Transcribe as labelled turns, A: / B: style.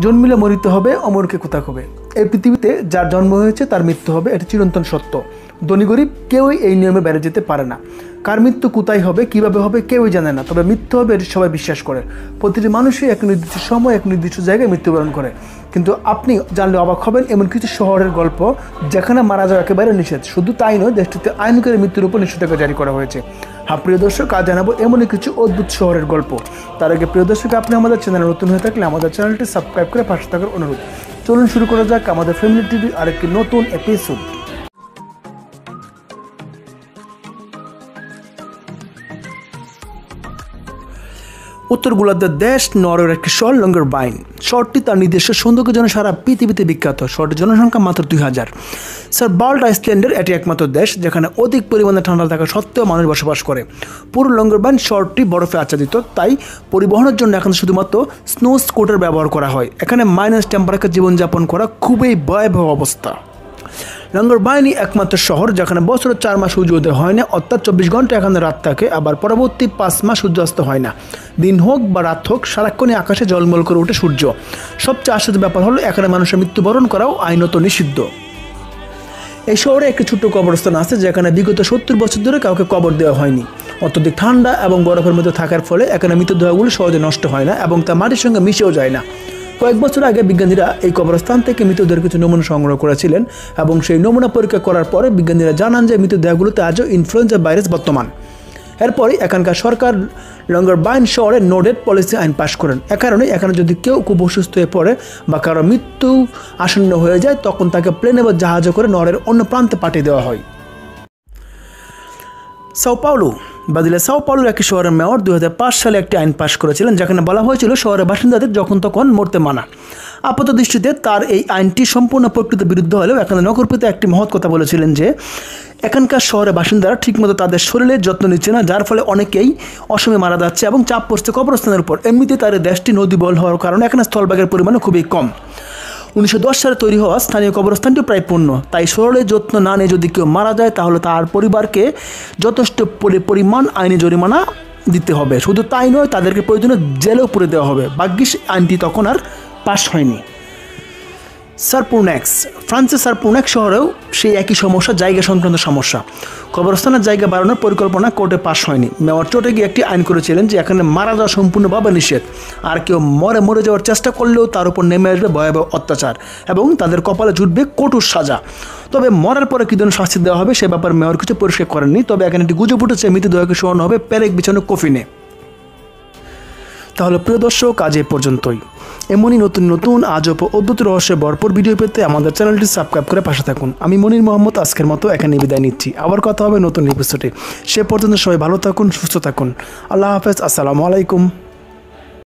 A: জন্মিলে মরিতে হবে, অমরকে কোথা হবে এই পৃথিবীতে যার জন্ম হয়েছে, তার মৃত্যু হবে, এটা চিরন্তন সত্য। ধনী গরিব কেউই এই নিয়মে বেড়ে যেতে পারে না। কার মৃত্যু কোথায় হবে, কীভাবে হবে, কেউই জানে না। তবে মৃত্যু হবে, এটি সবাই বিশ্বাস করে। প্রতিটি মানুষই এক নির্দিষ্ট সময়, এক নির্দিষ্ট জায়গায় মৃত্যুবরণ করে। কিন্তু আপনি জানলে অবাক হবেন, এমন কিছু শহরের গল্প যেখানে মারা যাওয়া একেবারে নিষেধ। শুধু তাই নয়, দেশটিতে আইন করে মৃত্যুর উপর নিষেধাজ্ঞা জারি করা হয়েছে। হ্যাঁ প্রিয় দর্শক, আজ জানাব এমনই কিছু অদ্ভুত শহরের গল্প। তার আগে প্রিয় দর্শক, আপনি আমাদের চ্যানেলে নতুন হয়ে থাকলে আমাদের চ্যানেলটি সাবস্ক্রাইব করে পাশে থাকার অনুরোধ। চলুন শুরু করা যাক আমাদের ফ্যামিলি টিভি আরেকটি নতুন এপিসোড উত্তর গোলার্ধের দেশ নরওয়ের একটি শহর লঙ্গর বাইন শহরটি তার নিজস্ব সৌন্দর্যের জন্য সারা পৃথিবীতে বিখ্যাত। শহরটির জনসংখ্যা মাত্র দুই হাজার। স্যার, বাল্ট আইসল্যান্ডের এটি একমাত্র দেশ যেখানে অধিক পরিমাণে ঠান্ডা থাকা সত্ত্বেও মানুষ বসবাস করে। পুরো লঙ্গর বাইন শহরটি বরফে আচ্ছাদিত, তাই পরিবহনের জন্য এখন শুধুমাত্র স্নো স্কুটার ব্যবহার করা হয়। এখানে মাইনাস টেম্পারেচার জীবনযাপন করা খুবই ভয়াবহ অবস্থা। লঙ্গর বাহিনী একমাত্র শহর যেখানে বছরের চার মাস সূর্য উদয় হয় না, অর্থাৎ চব্বিশ ঘণ্টা এখানে রাত থাকে, আবার পরবর্তী পাঁচ মাস সূর্যাস্ত হয় না। দিন হোক বা রাত হোক সারাক্ষণই আকাশে জলমল করে ওঠে সূর্য। সবচেয়ে আশ্চর্য ব্যাপার হলো, এখানে মানুষের মৃত্যুবরণ করাও আইনত নিষিদ্ধ। এই শহরে একটি ছোট্ট কবরস্থান আছে, যেখানে বিগত সত্তর বছর ধরে কাউকে কবর দেওয়া হয়নি। অত্যধিক ঠান্ডা এবং বরফের মধ্যে থাকার ফলে এখানে মৃতদেহগুলো সহজে নষ্ট হয় না এবং তা মাটির সঙ্গে মিশেও যায় না। কয়েক বছর আগে বিজ্ঞানীরা এই কবরস্থান থেকে মৃতদেহের কিছু নমুনা সংগ্রহ করেছিলেন এবং সেই নমুনা পরীক্ষা করার পরে বিজ্ঞানীরা জানান যে মৃতদেহগুলোতে আজও ইনফ্লুয়েঞ্জা ভাইরাস বর্তমান। এরপরে এখানকার সরকার লঙ্গর বাইন শহরে নোডেড পলিসি আইন পাশ করেন। এ কারণে এখানে যদি কেউ খুব অসুস্থ হয়ে পড়ে বা কারও মৃত্যু আসন্ন হয়ে যায়, তখন তাকে প্লেনে বা জাহাজে করে নরের অন্য প্রান্তে পাঠিয়ে দেওয়া হয়। সাও পাউলু বাদিলে সাও পাউলুর একটি শহরের মেয়র দু হাজার পাঁচ সালে একটি আইন পাশ করেছিলেন, যেখানে বলা হয়েছিল শহরের বাসিন্দাদের যখন তখন মরতে মানা। আপাত দৃষ্টিতে তার এই আইনটি সম্পূর্ণ প্রকৃত বিরুদ্ধ হলেও এখানে নগরপতি একটি মহৎ কথা বলেছিলেন যে, এখানকার শহরের বাসিন্দারা ঠিকমতো তাদের শরীরের যত্ন নিচ্ছে না, যার ফলে অনেকেই অসমে মারা যাচ্ছে এবং চাপ পড়ছে কবরস্থানের উপর। এমনিতে তার দেশটি নদী বল হওয়ার কারণে এখানে স্থলভাগের পরিমাণও খুবই কম। উনিশশো দশ সালে তৈরি হওয়া স্থানীয় কবরস্থানটি প্রায় পূর্ণ। তাই শরীরের যত্ন না নিয়ে যদি কেউ মারা যায়, তাহলে তার পরিবারকে যথেষ্ট পরিমাণ আইনি জরিমানা দিতে হবে। শুধু তাই নয়, তাদেরকে প্রয়োজনে জেলেও পুরে দেওয়া হবে। বাগ্যিস আইনটি তখন আর পাশ হয়নি। সারপুরন্যাক্স ফ্রান্সের সারপুরন্যাক্স শহরেও সেই একই সমস্যা, জায়গা সংক্রান্ত সমস্যা। কবরস্থানের জায়গা বাড়ানোর পরিকল্পনা কোর্টে পাশ হয়নি। মেয়র চোটে গিয়ে একটি আইন করেছিলেন যে এখানে মারা যাওয়া সম্পূর্ণভাবে নিষেধ। আর কেউ মরে মরে যাওয়ার চেষ্টা করলেও তার উপর নেমে আসবে ভয়াবহ অত্যাচার এবং তাদের কপালে জুটবে কটুর সাজা। তবে মরার পরে কী ধরনের শাস্তি দেওয়া হবে সে ব্যাপারে মেয়র কিছু পরিষ্কার করেননি। তবে এখানে একটি গুজব উঠেছে মৃতদেহকে শোয়ানো হবে প্যারেক বিছানো কফিনে। তাহলে প্রিয় দর্শক, আজ এ পর্যন্তই। এমনই নতুন নতুন আজব অদ্ভুত রহস্যে ভরপুর ভিডিও পেতে আমাদের চ্যানেলটি সাবস্ক্রাইব করে পাশে থাকুন। আমি মনির মোহাম্মদ, আজকের মতো এখানে বিদায় নিচ্ছি। আবার কথা হবে নতুন এপিসোডে সে পর্যন্ত সবাই ভালো থাকুন, সুস্থ থাকুন। আল্লাহ হাফেজ, আসসালামু আলাইকুম।